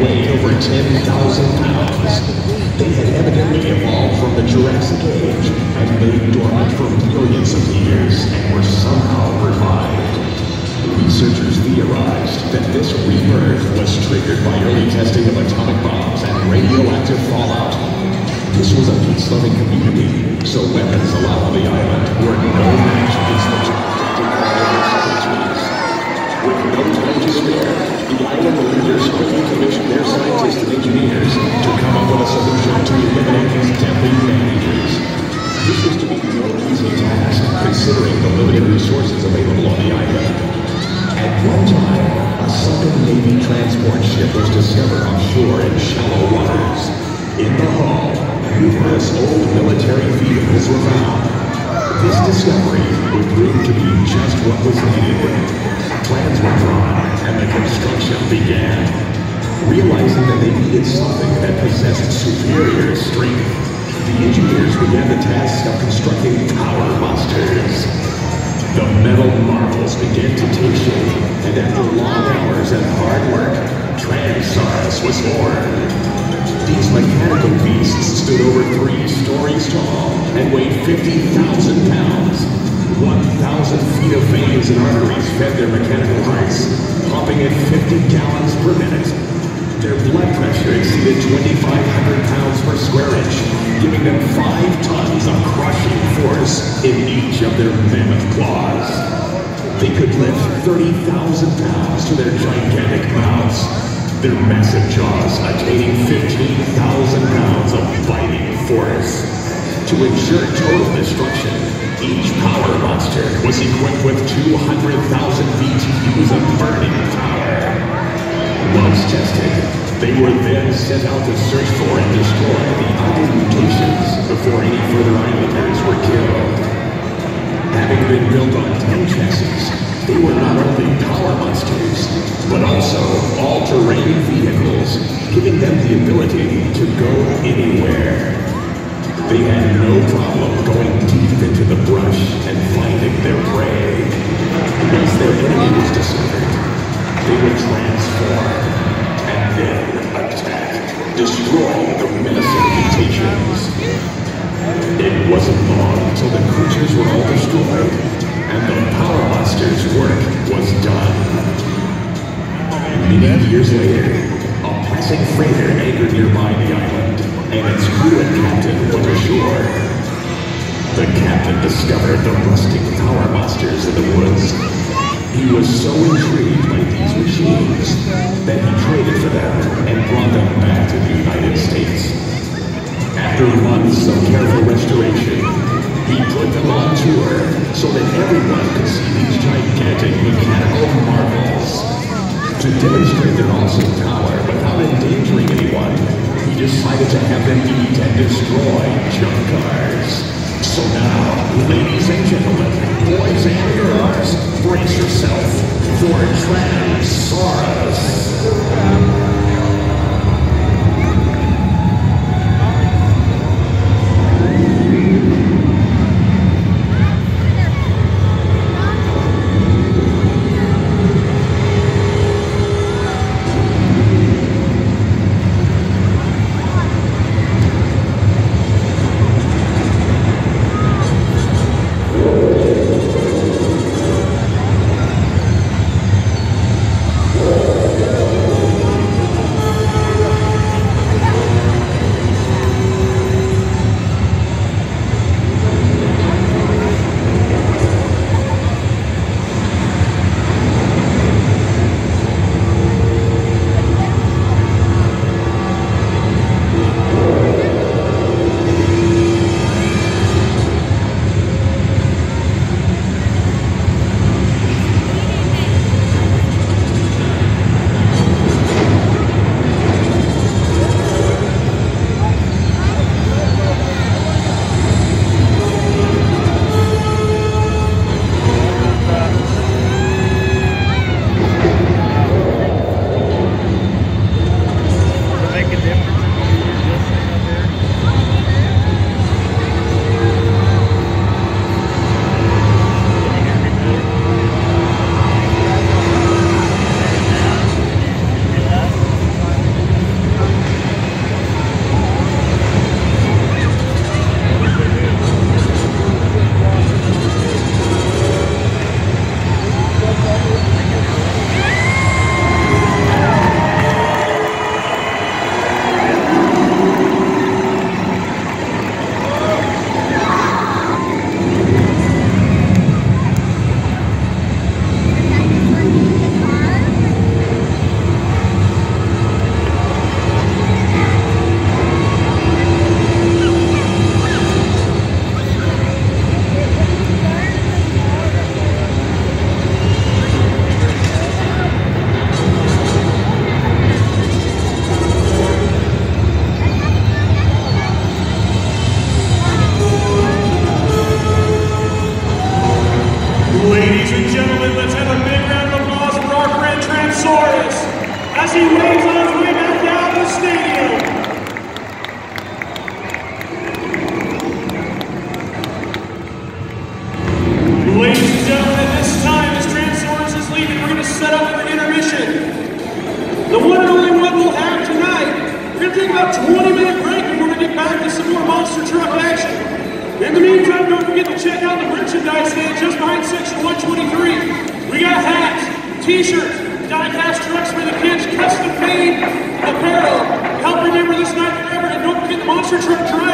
weighed over 10,000 pounds. They had evidently evolved from the Jurassic Age and been dormant for millions of years and were somehow revived. Researchers theorized that this rebirth was triggered by early testing of atomic bombs and radioactive fallout. This was a peace-loving community, so weapons allowed on the island were no match against the solution to eliminate these deadly man-eaters. This was to be no easy task, considering the limited resources available on the island. At one time, a sunken Navy transport ship was discovered offshore in shallow waters. In the hull, numerous old military vehicles were found. This discovery would prove to be just what was needed. Plans were drawn, and the construction began. Realizing that they needed something that possessed superior strength, the engineers began the task of constructing power monsters. The metal marvels began to take shape, and after long hours and hard work, Transaurus was born. These mechanical beasts stood over three stories tall and weighed 50,000 pounds. 1,000 feet of veins and arteries fed their mechanical hearts, pumping at 50 gallons per minute. Their blood pressure exceeded 2,500 pounds per square inch, giving them five tons of crushing force in each of their mammoth claws. They could lift 30,000 pounds to their gigantic mouths, their massive jaws attaining 15,000 pounds of biting force. To ensure total destruction, each power monster was equipped with 200,000 BTUs of burning power. They were then sent out to search for and destroy the other mutations before any further islanders were killed. Having been built on 10 chassis, they were not only power monsters, but also all-terrain vehicles, giving them the ability to go anywhere. They had no problem going deep into the brush and finding their prey. Once their enemy was discovered, they would transform The captain discovered the rusting power monsters in the woods. He was so intrigued by these machines that he traded for them and brought them back to the United States. After months of careful restoration, he put them on tour so that everyone could see these gigantic mechanical marvels. To demonstrate their awesome power without endangering anyone, he decided to have them eat and destroy junk cars. So now, ladies and gentlemen, boys and girls, brace yourself for Gentlemen, at this time as Transaurus is leaving, we're going to set up for intermission. The one and only one we'll have tonight. We're going to take about 20 minute break and we're going to get back to some more monster truck action. In the meantime, don't forget to check out the merchandise stand just behind section 123. We got hats, t-shirts, diecast trucks for the kids, custom made apparel. Help remember this night forever, and don't forget the monster truck drive.